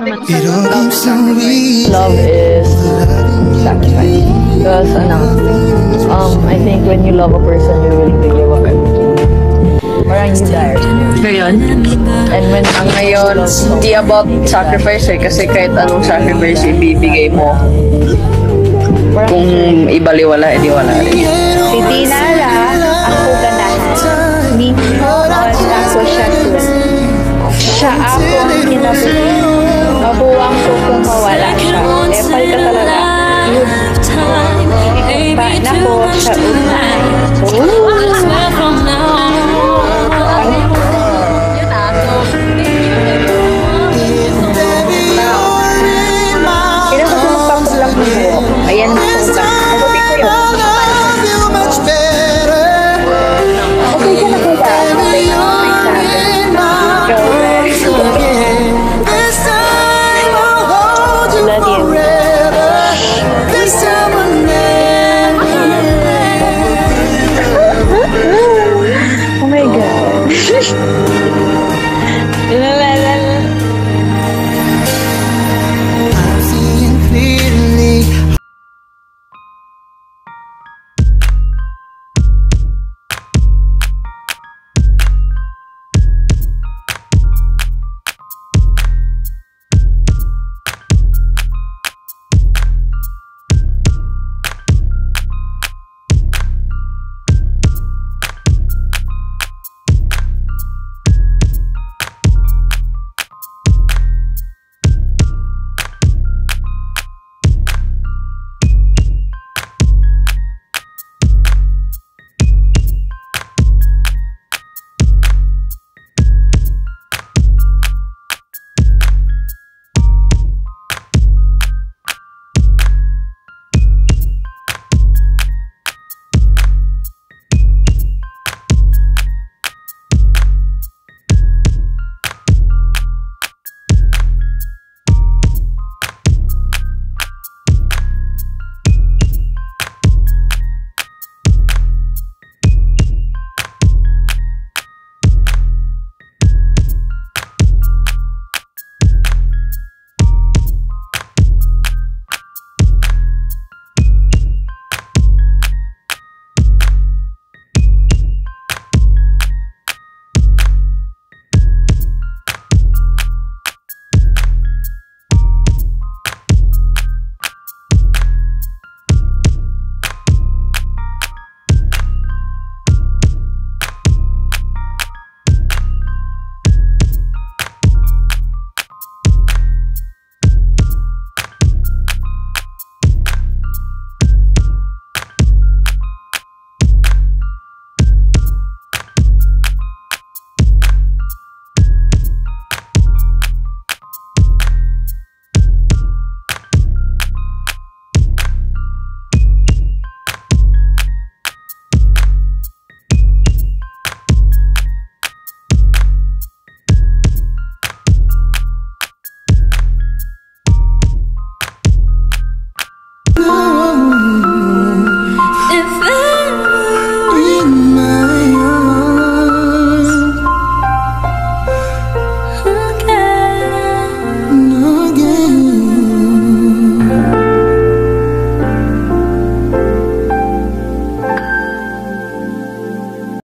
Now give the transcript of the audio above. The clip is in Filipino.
naman. Love is sacrifice. Because, ano, um, I think when you love a person, you're willing to give up everything. Parang you die. Ngayon? And when Ang ngayon, hindi about sacrifice eh. Kasi kahit anong sacrifice ibibigay mo, kung ibaliwala, eh, edi wala rin. Si Dinara, ako ganahan. Mingon ako siya. Siya ako ang kinabuhi